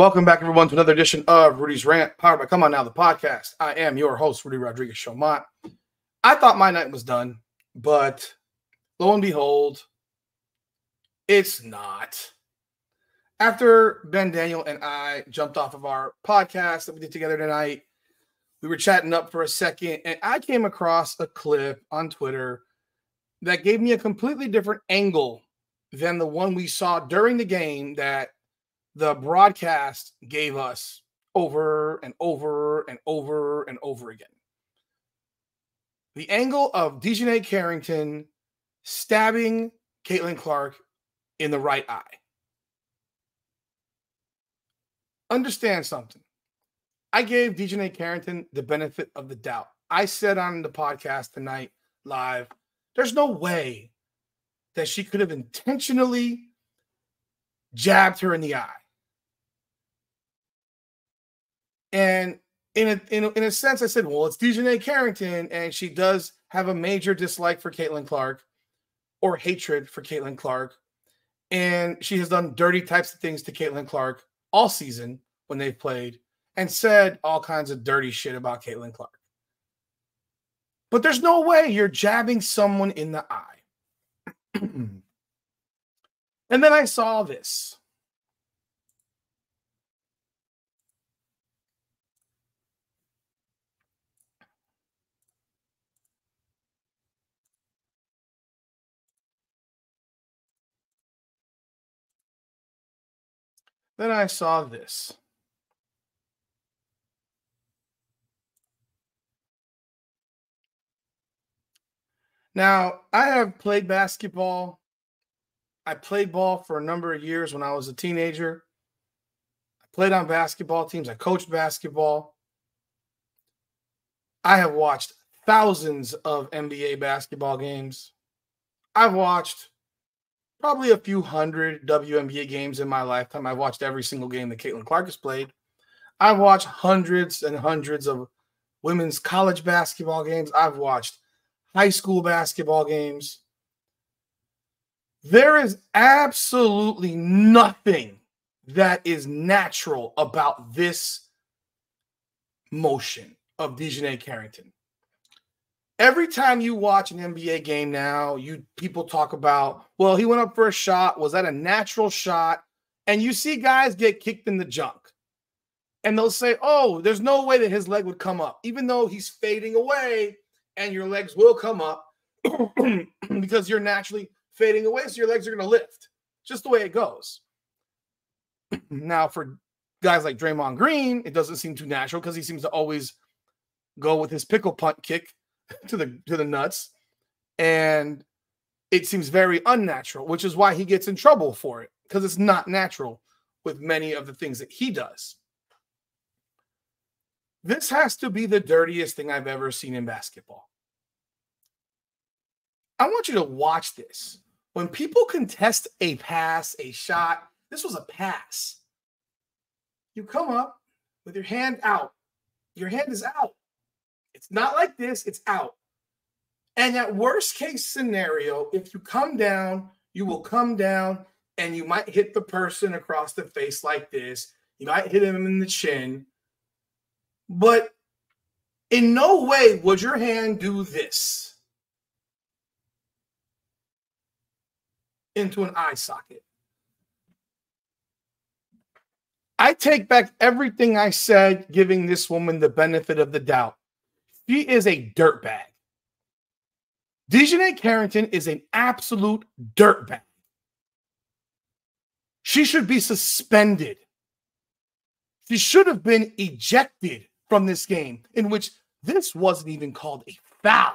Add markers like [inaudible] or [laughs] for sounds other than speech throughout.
Welcome back, everyone, to another edition of Rudy's Rant, powered by Come On Now, the podcast. I am your host, Rudy Rodriguez Showmont. I thought my night was done, but lo and behold, it's not. After Ben Daniel and I jumped off of our podcast that we did together tonight, we were chatting up for a second, and I came across a clip on Twitter that gave me a completely different angle than the one we saw during the game that the broadcast gave us over and over and over and over again. The angle of DiJonai Carrington stabbing Caitlin Clark in the right eye. Understand something. I gave DiJonai Carrington the benefit of the doubt. I said on the podcast tonight live, there's no way that she could have intentionally jabbed her in the eye. And in a, in a, in a sense, I said, well, it's DiJonai Carrington, and she does have a major dislike for Caitlin Clark or hatred for Caitlin Clark. And she has done dirty types of things to Caitlin Clark all season when they've played and said all kinds of dirty shit about Caitlin Clark. But there's no way you're jabbing someone in the eye. [clears throat] and then I saw this. Then I saw this. Now, I have played basketball. I played ball for a number of years when I was a teenager. I played on basketball teams. I coached basketball. I have watched thousands of NBA basketball games. I've watched probably a few hundred WNBA games in my lifetime. I've watched every single game that Caitlin Clark has played. I've watched hundreds and hundreds of women's college basketball games. I've watched high school basketball games. There is absolutely nothing that is natural about this motion of DiJonai Carrington. Every time you watch an NBA game now, you people talk about, well, he went up for a shot. Was that a natural shot? And you see guys get kicked in the junk. And they'll say, oh, there's no way that his leg would come up, even though he's fading away and your legs will come up [clears throat] because you're naturally fading away. So your legs are going to lift. Just the way it goes. [clears throat] now, for guys like Draymond Green, it doesn't seem too natural because he seems to always go with his pickle punt kick to the to the nuts. And it seems very unnatural, which is why he gets in trouble for it because it's not natural with many of the things that he does. This has to be the dirtiest thing I've ever seen in basketball. I want you to watch this. When people contest a pass, a shot, this was a pass. You come up with your hand out. Your hand is out. It's not like this, it's out. And that worst case scenario, if you come down, you will come down and you might hit the person across the face like this. You might hit him in the chin. But in no way would your hand do this into an eye socket. I take back everything I said, giving this woman the benefit of the doubt. She is a dirtbag. DiJonai Carrington is an absolute dirtbag. She should be suspended. She should have been ejected from this game, in which this wasn't even called a foul.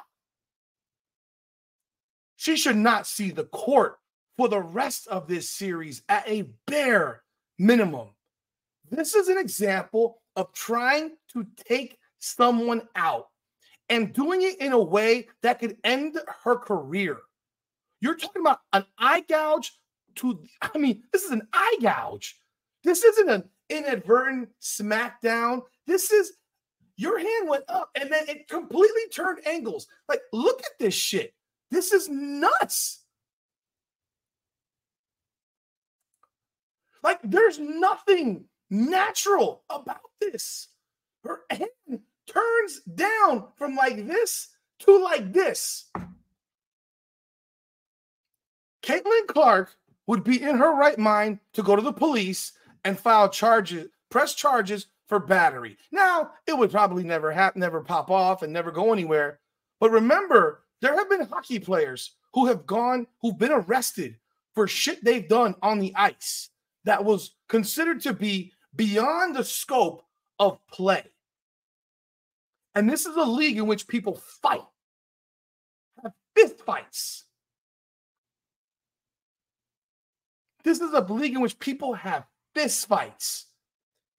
She should not see the court for the rest of this series at a bare minimum. This is an example of trying to take someone out and doing it in a way that could end her career. You're talking about an eye gouge to, [laughs] I mean, this is an eye gouge. This isn't an inadvertent smackdown. This is your hand went up and then it completely turned angles. Like, look at this shit. This is nuts. Like, there's nothing natural about this. Her hand turns down from like this to like this. Caitlin Clark would be in her right mind to go to the police and file charges, press charges for battery. Now, it would probably never happen, never pop off and never go anywhere. But remember, there have been hockey players who have gone, who've been arrested for shit they've done on the ice that was considered to be beyond the scope of play. And this is a league in which people fight, have fist fights. This is a league in which people have fist fights.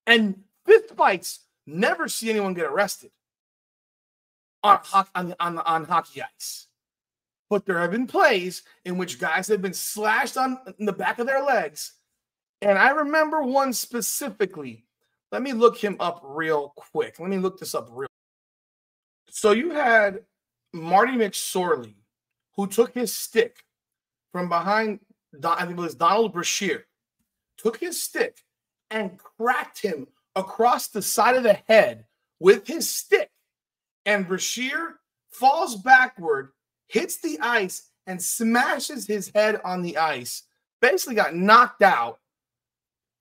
And fist fights never see anyone get arrested on, on, on, on hockey ice. But there have been plays in which guys have been slashed on the back of their legs. And I remember one specifically. Let me look him up real quick. Let me look this up real so you had Marty McSorley, who took his stick from behind, I think it was Donald Brashear, took his stick and cracked him across the side of the head with his stick. And Brashear falls backward, hits the ice, and smashes his head on the ice. Basically, got knocked out.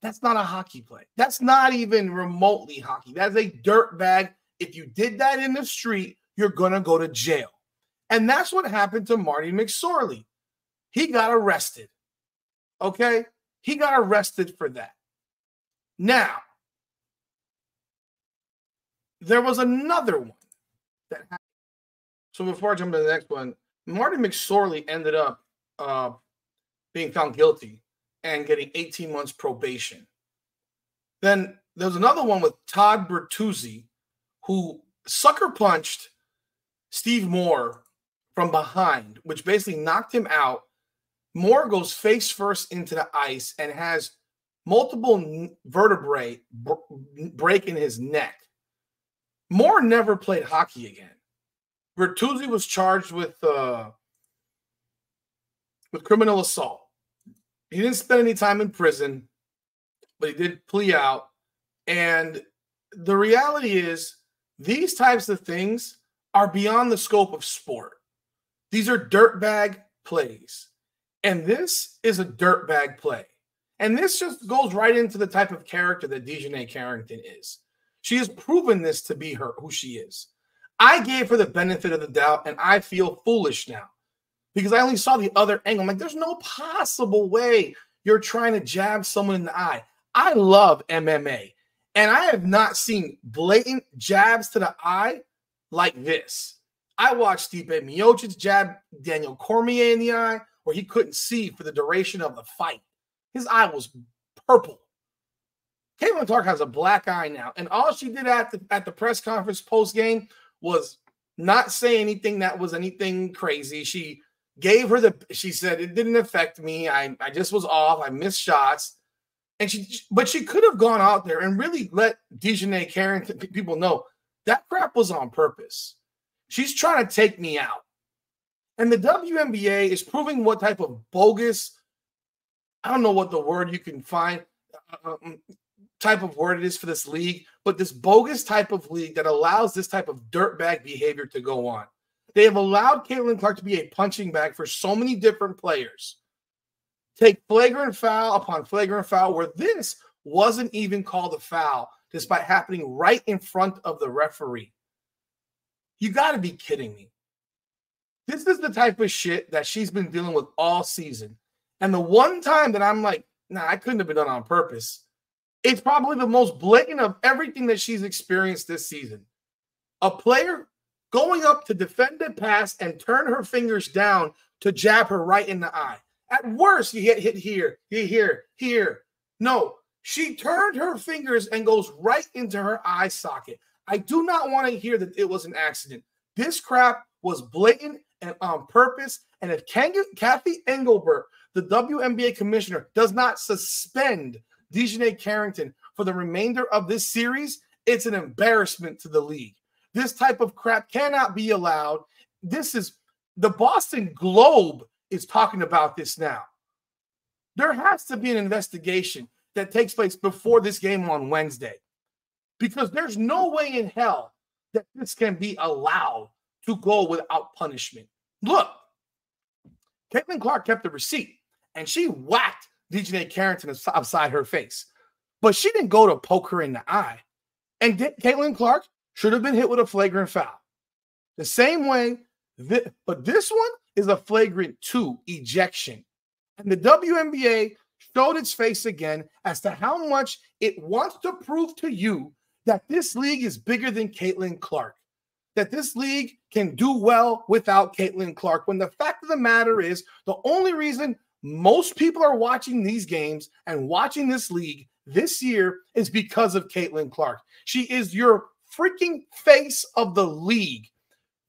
That's not a hockey play. That's not even remotely hockey. That's a dirt bag if you did that in the street, you're going to go to jail. And that's what happened to Marty McSorley. He got arrested. Okay? He got arrested for that. Now, there was another one that happened. So before I jump to the next one, Marty McSorley ended up uh, being found guilty and getting 18 months probation. Then there was another one with Todd Bertuzzi, who sucker punched Steve Moore from behind, which basically knocked him out. Moore goes face first into the ice and has multiple vertebrae break in his neck. Moore never played hockey again. Bertuzzi was charged with uh, with criminal assault. He didn't spend any time in prison, but he did plea out. And the reality is, these types of things are beyond the scope of sport. These are dirtbag plays. And this is a dirtbag play. And this just goes right into the type of character that DiJonai Carrington is. She has proven this to be her who she is. I gave her the benefit of the doubt, and I feel foolish now because I only saw the other angle. I'm like, there's no possible way you're trying to jab someone in the eye. I love MMA. And I have not seen blatant jabs to the eye like this. I watched Stipe Miocic jab Daniel Cormier in the eye where he couldn't see for the duration of the fight. His eye was purple. Caitlin Clark has a black eye now, and all she did at the at the press conference post game was not say anything that was anything crazy. She gave her the she said it didn't affect me. I I just was off. I missed shots. And she, but she could have gone out there and really let DiJonai Carrington people know that crap was on purpose. She's trying to take me out. And the WNBA is proving what type of bogus, I don't know what the word you can find, uh, um, type of word it is for this league, but this bogus type of league that allows this type of dirtbag behavior to go on. They have allowed Caitlin Clark to be a punching bag for so many different players take flagrant foul upon flagrant foul where this wasn't even called a foul despite happening right in front of the referee. You got to be kidding me. This is the type of shit that she's been dealing with all season. And the one time that I'm like, nah, I couldn't have been done on purpose. It's probably the most blatant of everything that she's experienced this season. A player going up to defend a pass and turn her fingers down to jab her right in the eye. At worst, you get hit here, here, here. No, she turned her fingers and goes right into her eye socket. I do not want to hear that it was an accident. This crap was blatant and on purpose. And if Cathy Engelbert, the WNBA commissioner, does not suspend DiJonai Carrington for the remainder of this series, it's an embarrassment to the league. This type of crap cannot be allowed. This is the Boston Globe is talking about this now. There has to be an investigation. that takes place before this game on Wednesday. Because there's no way in hell that this can be allowed to go without punishment. Look, Caitlin Clark kept the receipt and she whacked DJ Carrington upside her face, but she didn't go to poke her in the eye. And Caitlin Clark should have been hit with a flagrant foul. The same way, th- but this one is a flagrant two ejection. And the WNBA showed its face again as to how much it wants to prove to you that this league is bigger than Caitlin Clark, that this league can do well without Caitlin Clark. When the fact of the matter is, the only reason most people are watching these games and watching this league this year is because of Caitlin Clark. She is your freaking face of the league.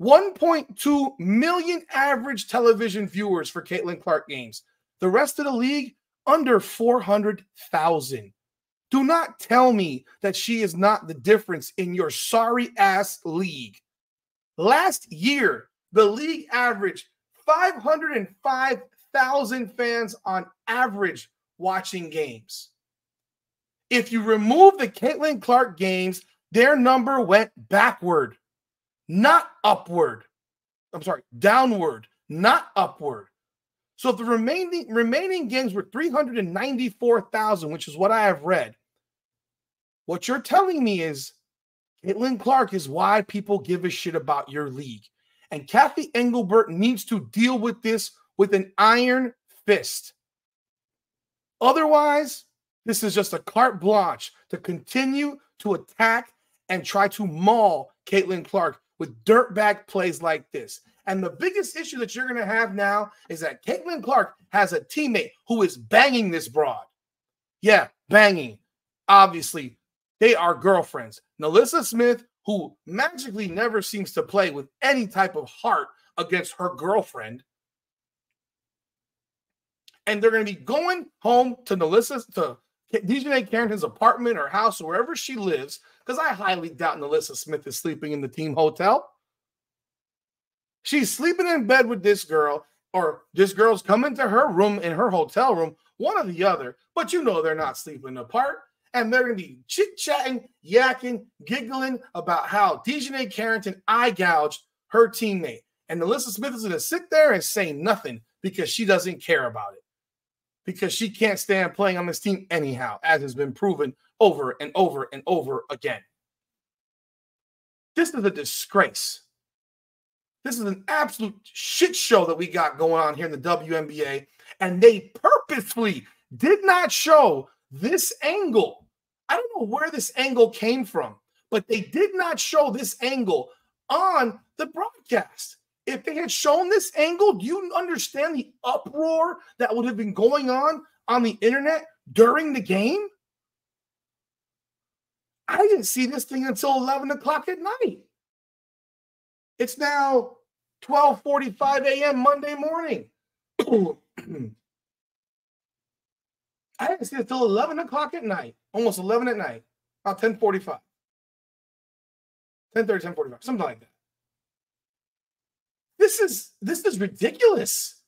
1.2 million average television viewers for Caitlin Clark games. The rest of the league, under 400,000. Do not tell me that she is not the difference in your sorry ass league. Last year, the league averaged 505,000 fans on average watching games. If you remove the Caitlin Clark games, their number went backward, not upward. I'm sorry, downward, not upward. So if the remaining remaining games were 394,000, which is what I have read, what you're telling me is Caitlin Clark is why people give a shit about your league. And Cathy Engelbert needs to deal with this with an iron fist. Otherwise, this is just a carte blanche to continue to attack and try to maul Caitlin Clark with dirtbag plays like this. And the biggest issue that you're going to have now is that Caitlin Clark has a teammate who is banging this broad. Yeah, banging. Obviously, they are girlfriends. NaLyssa Smith, who magically never seems to play with any type of heart against her girlfriend. And they're going to be going home to NaLyssa, to DJ Carrington's apartment or house or wherever she lives, because I highly doubt NaLyssa Smith is sleeping in the team hotel. She's sleeping in bed with this girl, or this girl's coming to her room in her hotel room, one or the other, but you know they're not sleeping apart. And they're going to be chit chatting, yakking, giggling about how DJ Carrington eye gouged her teammate. And NaLyssa Smith is going to sit there and say nothing because she doesn't care about it. Because she can't stand playing on this team anyhow, as has been proven over and over and over again. This is a disgrace. This is an absolute shit show that we got going on here in the WNBA. And they purposefully did not show this angle. I don't know where this angle came from, but they did not show this angle on the broadcast. If they had shown this angle, do you understand the uproar that would have been going on on the internet during the game? I didn't see this thing until 11 o'clock at night. It's now 12:45 a.m. Monday morning. [clears throat] I didn't see it until 11 o'clock at night, almost 11 at night, about 10:45, 10:30, 10:45, something like that. This is this is ridiculous.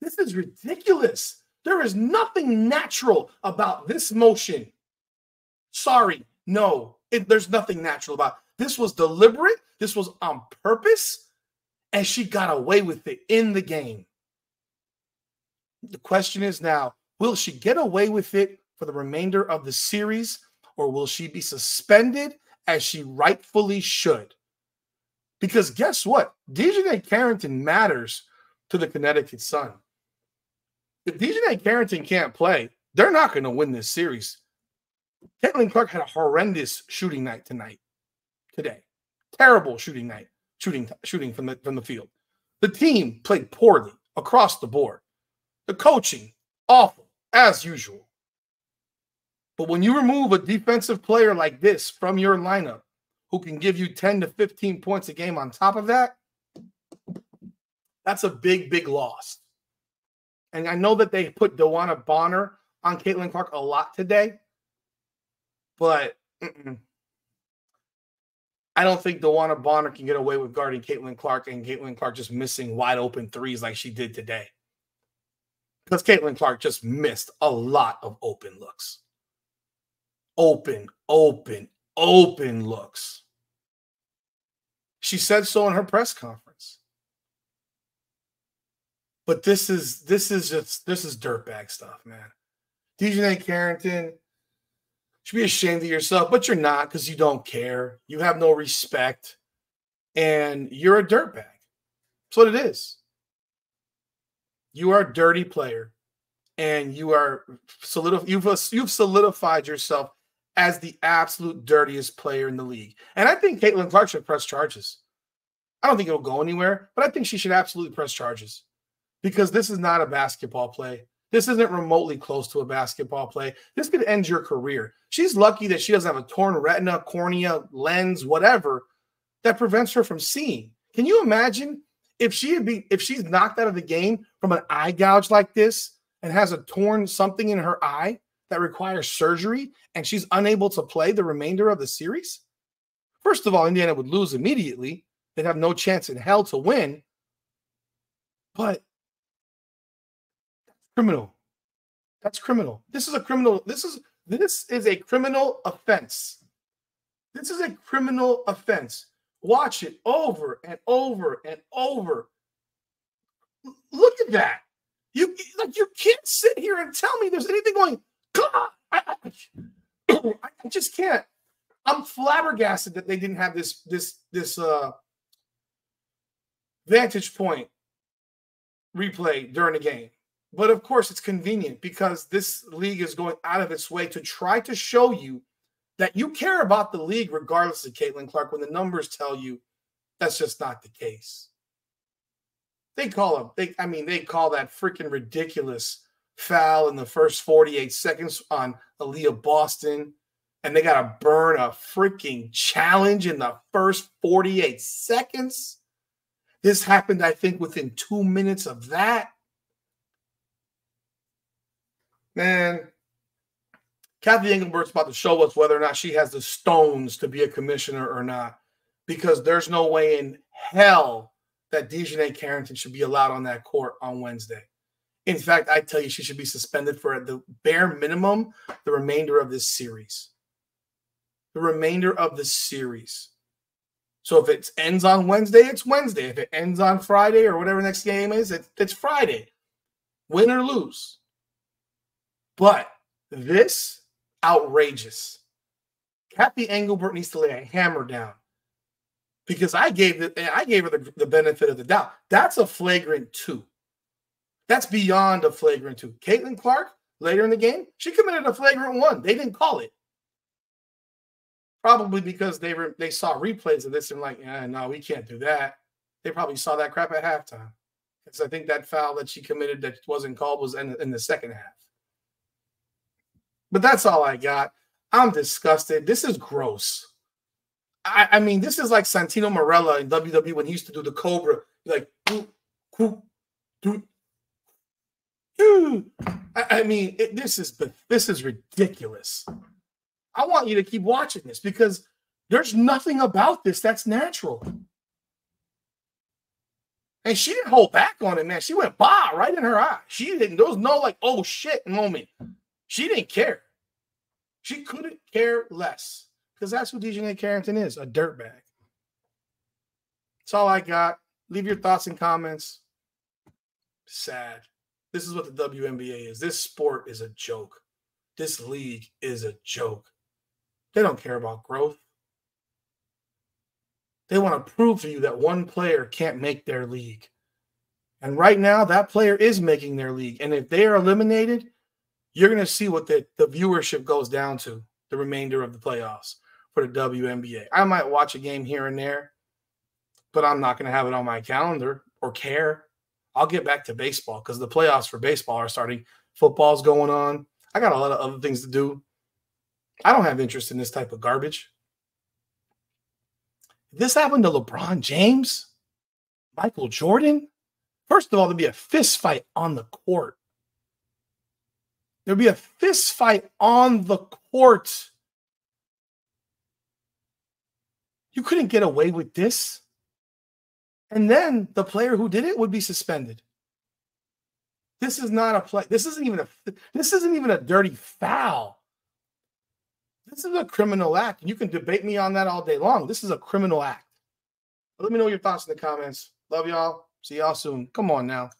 This is ridiculous. There is nothing natural about this motion. Sorry, no, it, there's nothing natural about. This was deliberate. This was on purpose. And she got away with it in the game. The question is now will she get away with it for the remainder of the series, or will she be suspended as she rightfully should? Because guess what? DJ Carrington matters to the Connecticut Sun. If DJ Carrington can't play, they're not going to win this series. Caitlin Clark had a horrendous shooting night tonight today. Terrible shooting night, shooting shooting from the from the field. The team played poorly across the board. The coaching awful as usual. But when you remove a defensive player like this from your lineup who can give you 10 to 15 points a game on top of that, that's a big, big loss. And I know that they put DeWanna Bonner on Caitlin Clark a lot today, but mm-mm. I don't think DeWanna Bonner can get away with guarding Caitlin Clark and Caitlin Clark just missing wide open threes like she did today. because Caitlin Clark just missed a lot of open looks. Open, open, open looks. She said so in her press conference. But this is this is just this is dirtbag stuff, man. DiJonai Carrington should be ashamed of yourself, but you're not because you don't care. You have no respect, and you're a dirtbag. That's what it is. You are a dirty player, and you are solidif- you've you've solidified yourself as the absolute dirtiest player in the league. And I think Caitlin Clark should press charges. I don't think it'll go anywhere, but I think she should absolutely press charges because this is not a basketball play. This isn't remotely close to a basketball play. This could end your career. She's lucky that she doesn't have a torn retina, cornea, lens, whatever that prevents her from seeing. Can you imagine if she be if she's knocked out of the game from an eye gouge like this and has a torn something in her eye that requires surgery and she's unable to play the remainder of the series? First of all, Indiana would lose immediately. They'd have no chance in hell to win. But criminal. That's criminal. This is a criminal. This is this is a criminal offense. This is a criminal offense. Watch it over and over and over. Look at that. You like you can't sit here and tell me there's anything going. God, I, I, I just can't. I'm flabbergasted that they didn't have this this this uh vantage point replay during the game. But of course, it's convenient because this league is going out of its way to try to show you that you care about the league regardless of Caitlin Clark when the numbers tell you that's just not the case. They call them, they, I mean, they call that freaking ridiculous foul in the first 48 seconds on Aliyah Boston. And they got to burn a freaking challenge in the first 48 seconds. This happened, I think, within two minutes of that. Man, Cathy Engelbert's about to show us whether or not she has the stones to be a commissioner or not, because there's no way in hell that DiJonai Carrington should be allowed on that court on Wednesday. In fact, I tell you, she should be suspended for the bare minimum the remainder of this series. The remainder of the series. So if it ends on Wednesday, it's Wednesday. If it ends on Friday or whatever next game is, it's Friday. Win or lose. But this outrageous. Cathy Engelbert needs to lay a hammer down because I gave it. I gave her the, the benefit of the doubt. That's a flagrant two. That's beyond a flagrant two. Caitlin Clark later in the game, she committed a flagrant one. They didn't call it. Probably because they were they saw replays of this and like, yeah, no, we can't do that. They probably saw that crap at halftime. Because I think that foul that she committed that wasn't called was in, in the second half. But that's all I got. I'm disgusted. This is gross. I, I mean, this is like Santino Marella in WWE when he used to do the Cobra. Like, I, I mean, it, this is this is ridiculous. I want you to keep watching this because there's nothing about this that's natural. And she didn't hold back on it, man. She went bah right in her eye. She didn't. There was no like, oh shit moment. She didn't care. She couldn't care less because that's who DiJonai Carrington is a dirtbag. That's all I got. Leave your thoughts and comments. Sad. This is what the WNBA is. This sport is a joke. This league is a joke. They don't care about growth. They want to prove to you that one player can't make their league. And right now, that player is making their league. And if they are eliminated, you're going to see what the, the viewership goes down to the remainder of the playoffs for the WNBA. I might watch a game here and there, but I'm not going to have it on my calendar or care. I'll get back to baseball because the playoffs for baseball are starting. Football's going on. I got a lot of other things to do. I don't have interest in this type of garbage. This happened to LeBron James, Michael Jordan, first of all, there'd be a fist fight on the court. There'd be a fist fight on the court. You couldn't get away with this. And then the player who did it would be suspended. This is not a play. This isn't even a this isn't even a dirty foul. This is a criminal act. You can debate me on that all day long. This is a criminal act. Let me know your thoughts in the comments. Love y'all. See y'all soon. Come on now.